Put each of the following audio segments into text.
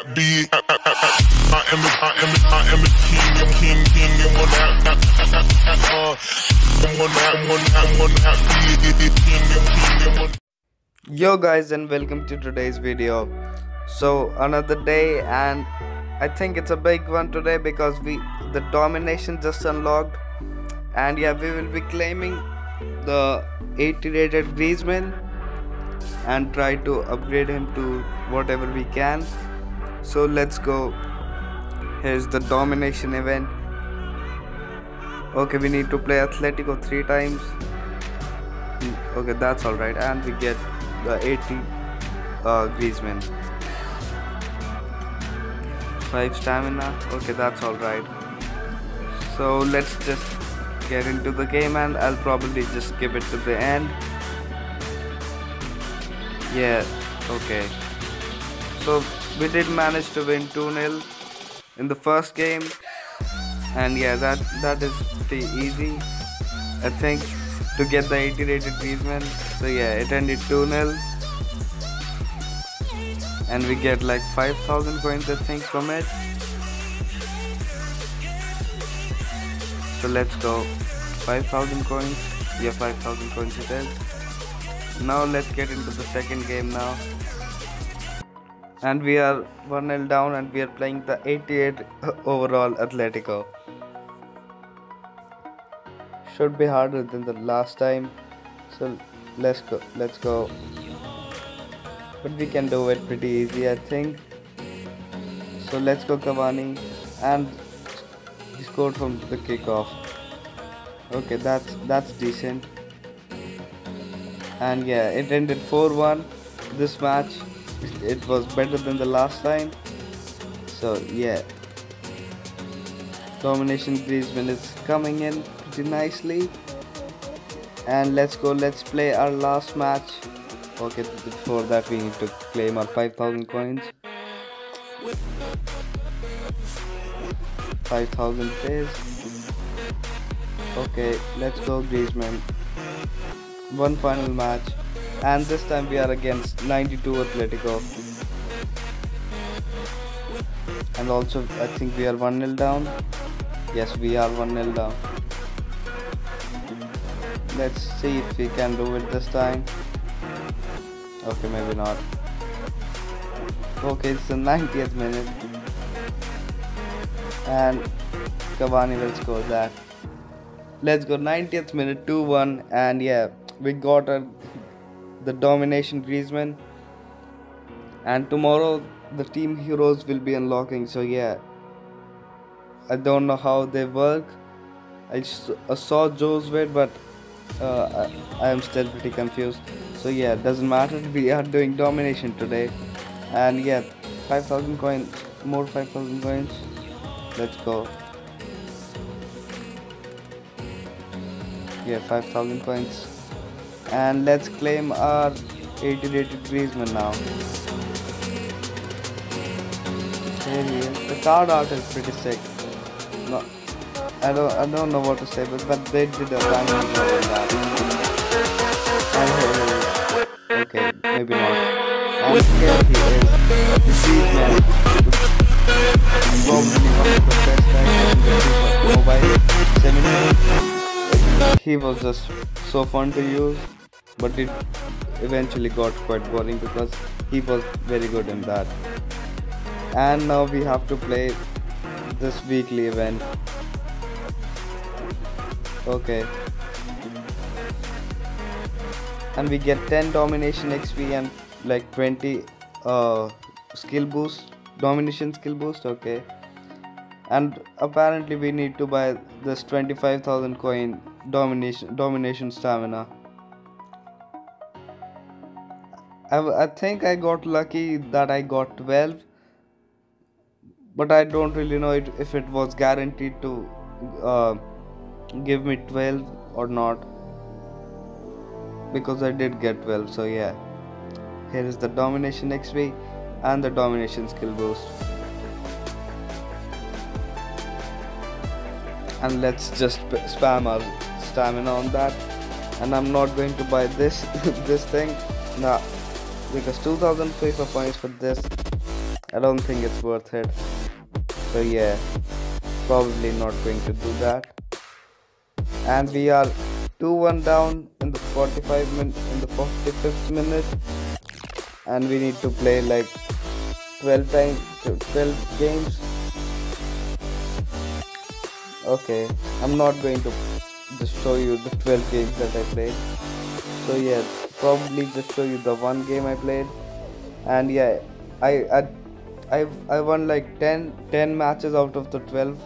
Be I, I, I, I am I am I am king king king and one that uh one that one that one that be king king one Yo guys and welcome to today's video. So another day and I think it's a big one today because we the domination just unlocked and yeah we will be claiming the 80 rated Griezmann and try to upgrade him to whatever we can. So let's go. Here's the domination event. Okay, we need to play Atletico three times. Hmm, Okay, that's alright, and we get the 80 uh, Griezmann. 5 stamina. Okay, that's alright. So let's just get into the game, and I'll probably just skip it to the end. Yeah, okay. So we did manage to win 2-0 in the first game. And yeah, that that is pretty easy. I think to get the 80 rated Griezmann. So yeah, it ended 2-0. And we get like 5000 coins I think from it. So let's go. 5000 coins. Yeah, 5000 coins it is. Now let's get into the second game now. And we are 1 0 down and we are playing the 88 overall Atletico. Should be harder than the last time. So let's go. Let's go. But we can do it pretty easy, I think. So let's go Cavani and he scored from the kickoff. Okay, that's that's decent. And yeah, it ended 4-1 this match. It was better than the last time. So yeah. Domination Griezmann is coming in pretty nicely. And let's go, let's play our last match. Okay, before that we need to claim our 5000 coins. 5000 days. Okay, let's go Griezmann. One final match. And this time we are against 92 Atletico. And also I think we are 1-0 down. Yes, we are 1-0 down. Let's see if we can do it this time. Okay, maybe not. Okay, it's the 90th minute. And Cavani will score that. Let's go 90th minute 2-1 and yeah, we got a, the domination Griezmann. And tomorrow the team heroes will be unlocking. So yeah, I don't know how they work. I saw Joe's weight, but uh, I, I am still pretty confused. So yeah, doesn't matter. We are doing domination today, and yeah, 5,000 coins, more 5,000 coins. Let's go. Yeah, 5,000 coins, and let's claim our 80 rated Griezmann now. Here he is. The card art is pretty sick. No, I don't I don't know what to say, but, but they did a banging job on that. Okay, maybe not. And here he is. Of the best. He was just so fun to use, but it eventually got quite boring because he was very good in that. And now we have to play this weekly event. Okay. And we get 10 domination XP and like 20 uh, skill boost, domination skill boost. Okay. And apparently we need to buy this 25,000 coin domination domination stamina. I, I think I got lucky that I got 12 but I don't really know it, if it was guaranteed to uh, give me 12 or not because I did get 12 so yeah. Here is the domination XP and the domination skill boost. And let's just spam our stamina on that. And I'm not going to buy this this thing. Now because 2000 FIFA points for this I don't think it's worth it. So yeah, probably not going to do that. And we are 2-1 down in the 45 min in the 45th minute, and we need to play like 12 times, 12 games. Okay, I'm not going to just show you the 12 games that I played. So yeah, probably just show you the one game I played, and yeah, I I I, I won like 10, 10 matches out of the 12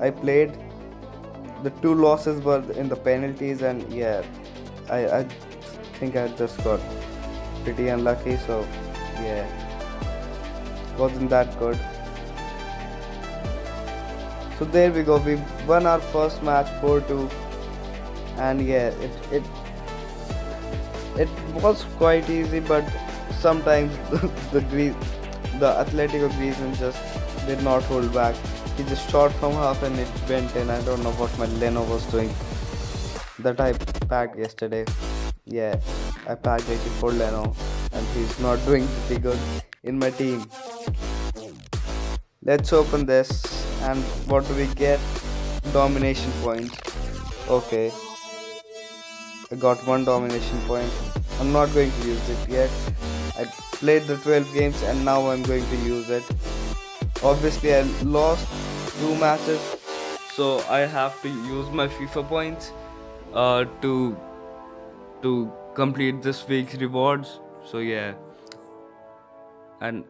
I played. The two losses were in the penalties, and yeah, I, I think I just got pretty unlucky. So yeah, wasn't that good. So there we go. We won our first match 4-2, and yeah, it it it was quite easy, but sometimes the the Atletico Griezmann just did not hold back. He just shot from half and it went in. I don't know what my Leno was doing. That I packed yesterday. Yeah, I packed 84 Leno and he's not doing pretty good in my team. Let's open this and what do we get? Domination points. Okay. I got one domination point. I'm not going to use it yet. I played the 12 games and now I'm going to use it. Obviously I lost two matches so I have to use my FIFA points uh, to to complete this week's rewards. So yeah. And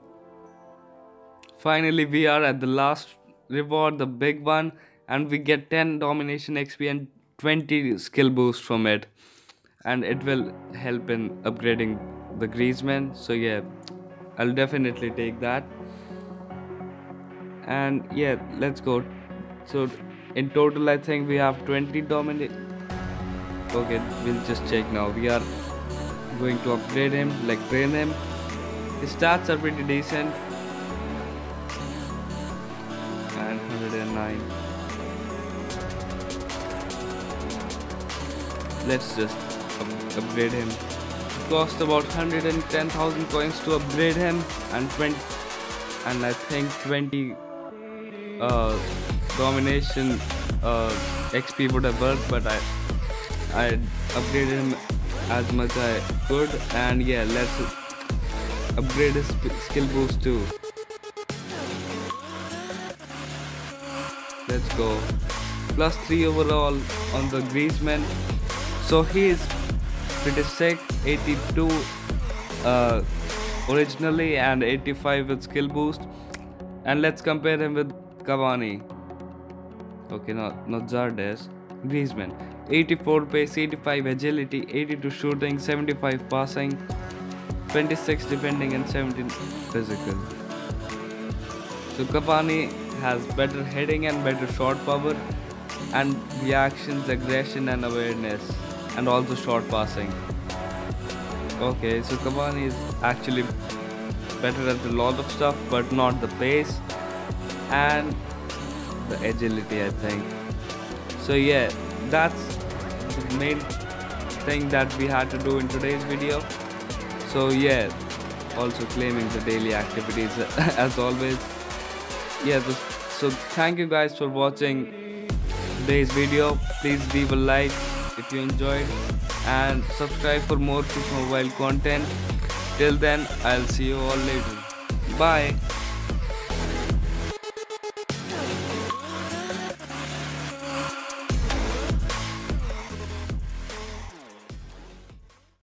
finally we are at the last reward, the big one, and we get 10 domination XP and 20 skill boost from it. And it will help in upgrading the Griezmann. So yeah, I'll definitely take that. And yeah, let's go. So in total, I think we have 20 dominate. Okay, we'll just check now. We are going to upgrade him, like train him. His stats are pretty decent. And 109. Let's just upgrade him. Cost about 110,000 coins to upgrade him and 20 and I think 20 uh, domination uh, XP would have worked but I I upgraded him as much as I could. And yeah let's upgrade his skill boost too. Let's go. Plus 3 overall on the Griezmann so he is pretty sick 82 uh, originally and 85 with skill boost. And let's compare him with Cavani. Okay not not Zardes Griezmann. 84 pace 85 agility 82 shooting 75 passing 26 defending and 17 physical. So Cavani has better heading and better shot power and reactions aggression and awareness and also short passing. Okay, so Cavani is actually better at a lot of stuff, but not the pace and the agility, I think. So yeah, that's the main thing that we had to do in today's video. So yeah, also claiming the daily activities as always. Yeah, so thank you guys for watching today's video. Please leave a like if you enjoyed. And subscribe for more FIFA mobile content. Till then i'll see you all later. Bye